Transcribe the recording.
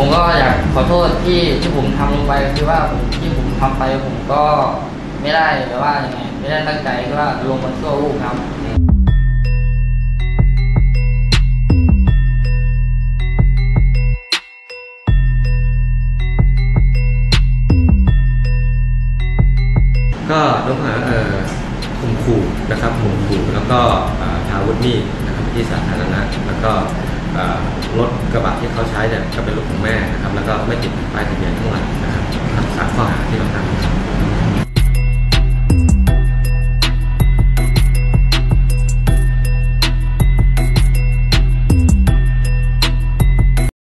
ผมก็อยากขอโทษที่ที่ผมทำลงไปคือว่าผมที่ผมทำไปผมก็ไม่ได้แบบว่ายังไงไม่ได้ตั้งใจคือว่าลงมันชั่ววูบครับก็ต้องหาเอ่อข่มขู่นะครับข่มขู่แล้วก็พาวุธมีดนะครับที่สาธารณะแล้วก็ รถกระบะที่เขาใช้เนี่ยก็เป็นรถของแม่นะครับ แล้วก็ไม่ติดป้ายทะเบียนข้างหลังนะครับสามข้อหา